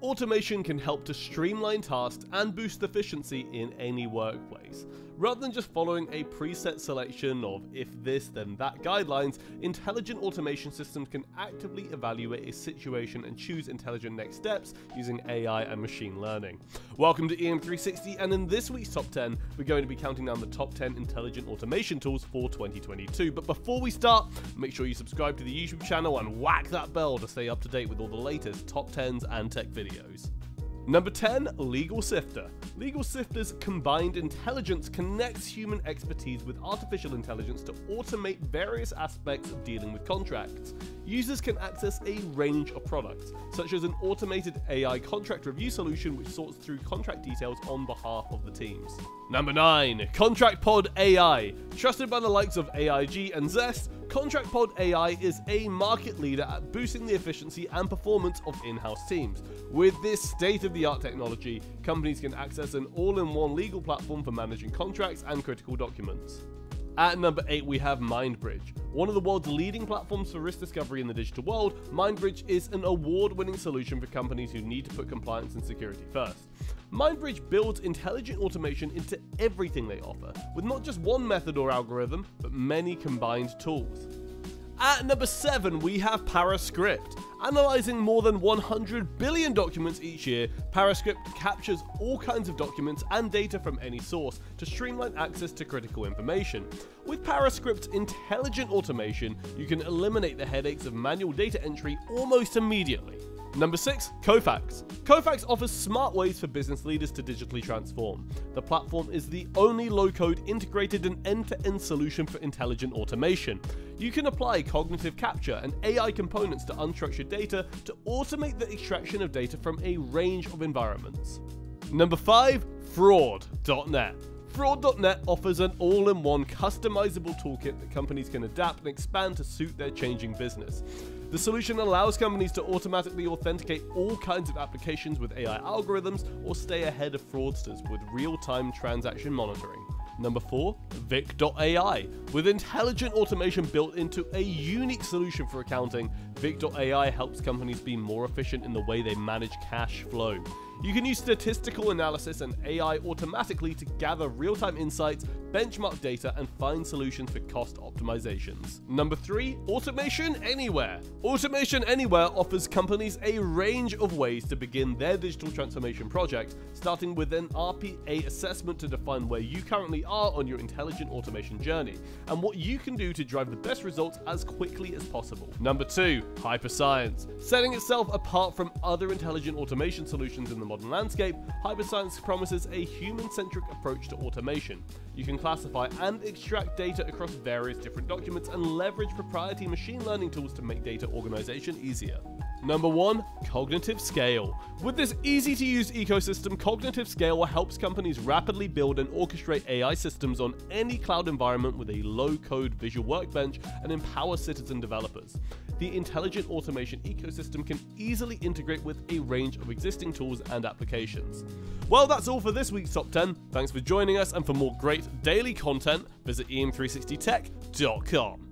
Automation can help to streamline tasks and boost efficiency in any workplace. Rather than just following a preset selection of if this then that guidelines, intelligent automation systems can actively evaluate a situation and choose intelligent next steps using AI and machine learning. Welcome to EM360 and in this week's top 10 we're going to be counting down the top 10 intelligent automation tools for 2022. But before we start, make sure you subscribe to the YouTube channel and whack that bell to stay up to date with all the latest top 10s and tech videos. Number 10, Legal Sifter. Legal Sifter's combined intelligence connects human expertise with artificial intelligence to automate various aspects of dealing with contracts. Users can access a range of products, such as an automated AI contract review solution which sorts through contract details on behalf of the teams. Number 9, Contract Pod AI. Trusted by the likes of AIG and Zest, ContractPod AI is a market leader at boosting the efficiency and performance of in-house teams. With this state-of-the-art technology, companies can access an all-in-one legal platform for managing contracts and critical documents. At number 8 we have MindBridge. One of the world's leading platforms for risk discovery in the digital world, MindBridge is an award-winning solution for companies who need to put compliance and security first. MindBridge builds intelligent automation into everything they offer, with not just one method or algorithm, but many combined tools. At number 7, we have Parascript. Analyzing more than 100 billion documents each year, Parascript captures all kinds of documents and data from any source to streamline access to critical information. With Parascript's intelligent automation, you can eliminate the headaches of manual data entry almost immediately. Number 6. Kofax. Kofax offers smart ways for business leaders to digitally transform. The platform is the only low-code integrated and end-to-end solution for intelligent automation. You can apply cognitive capture and AI components to unstructured data to automate the extraction of data from a range of environments. Number 5. Fraud.net. Fraud.net offers an all-in-one customizable toolkit that companies can adapt and expand to suit their changing business. The solution allows companies to automatically authenticate all kinds of applications with AI algorithms or stay ahead of fraudsters with real-time transaction monitoring. Number 4, Vic.ai. With intelligent automation built into a unique solution for accounting, Vic.ai helps companies be more efficient in the way they manage cash flow. You can use statistical analysis and AI automatically to gather real-time insights, benchmark data, and find solutions for cost optimizations. Number 3. Automation Anywhere. Automation Anywhere offers companies a range of ways to begin their digital transformation project, starting with an RPA assessment to define where you currently are on your intelligent automation journey, and what you can do to drive the best results as quickly as possible. Number 2. Hyperscience. Setting itself apart from other intelligent automation solutions in the modern landscape, Hyperscience promises a human-centric approach to automation. You can classify and extract data across various different documents and leverage proprietary machine learning tools to make data organization easier. Number 1. Cognitive Scale. With this easy to use ecosystem, Cognitive Scale helps companies rapidly build and orchestrate AI systems on any cloud environment with a low code visual workbench and empower citizen developers. The intelligent automation ecosystem can easily integrate with a range of existing tools and applications. Well, that's all for this week's Top 10. Thanks for joining us, and for more great daily content, visit em360tech.com.